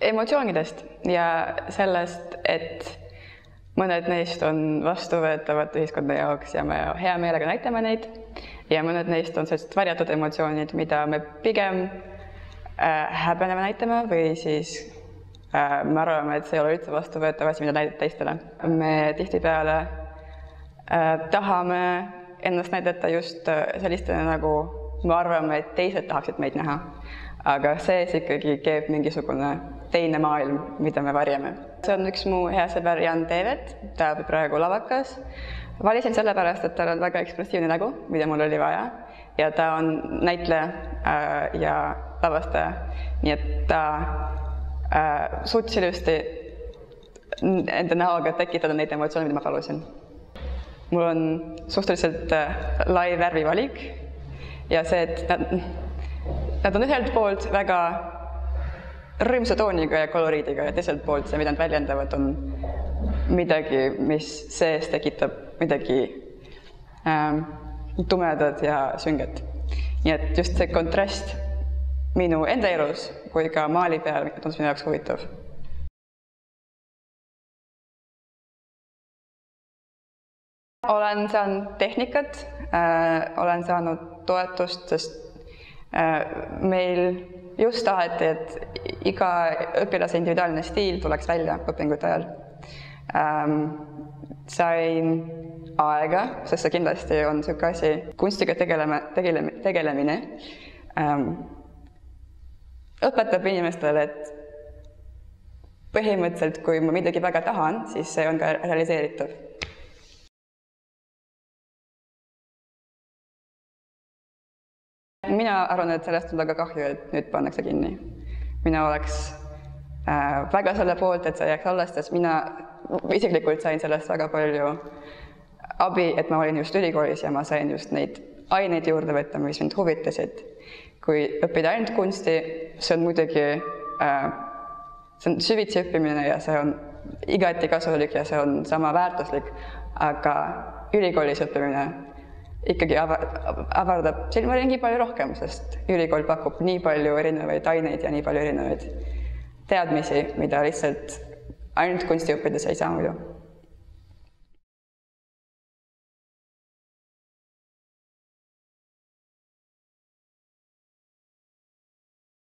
emotsioonidest ja sellest, et mõned neist on vastuvõetavad ühiskonna jaoks ja me hea meelega näitame neid ja mõned neist on sellised varjatud emotsioonid, mida me pigem äh, häbeneme näitama või siis äh, me arvame, et see ei ole üldse vastuvõetav asi, mida näidata teistele. me tihtipeale äh, tahame ennast näidata just äh, sellistena, nagu me arvame, et teised tahaksid meid näha. Aga sees ikkagi keeb mingisugune teine maailm, mida me varjame. see on üks mu hea sõber Jan Teevet, ta õpib praegu lavakas. valisin sellepärast, et tal on väga ekspressiivne nägu, mida mul oli vaja ja ta on näitleja äh, ja lavastaja, nii et ta äh, suutis ilusti enda näoga tekitada neid emotsioone, mida ma palusin. mul on suhteliselt äh, lai värvivalik ja see, et nad, on ühelt poolt väga rõõmsa tooniga ja koloriidiga ja teiselt poolt see, mida nad väljendavad, on midagi, mis sees tekitab midagi ähm, tumedat ja sünget. nii et just see kontrast minu enda elus kui ka maali peal tundus minu jaoks huvitav olen saanud tehnikat äh,, olen saanud toetust, sest meil just taheti, et iga õpilase individuaalne stiil tuleks välja õpingute ajal ähm,. sain aega, sest see kindlasti on niisugune asi, kunstiga tegeleme, tegeleme, tegelemine ähm, õpetab inimestele, et põhimõtteliselt, kui ma midagi väga tahan, siis see on ka realiseeritav mina arvan, et sellest on väga kahju, et nüüd pannakse kinni. mina oleks äh, väga selle poolt, et see jääks alles, sest mina isiklikult sain sellest väga palju abi, et ma olin just ülikoolis ja ma sain just neid aineid juurde võtta, mis mind huvitasid. kui õppida ainult kunsti, see on muidugi äh,, see on süvitsi õppimine ja see on igati kasulik ja see on sama väärtuslik, aga ülikoolis õppimine ikkagi ava-, avardab silmaringi palju rohkem, sest ülikool pakub nii palju erinevaid aineid ja nii palju erinevaid teadmisi, mida lihtsalt ainult kunsti õppides ei saa muidu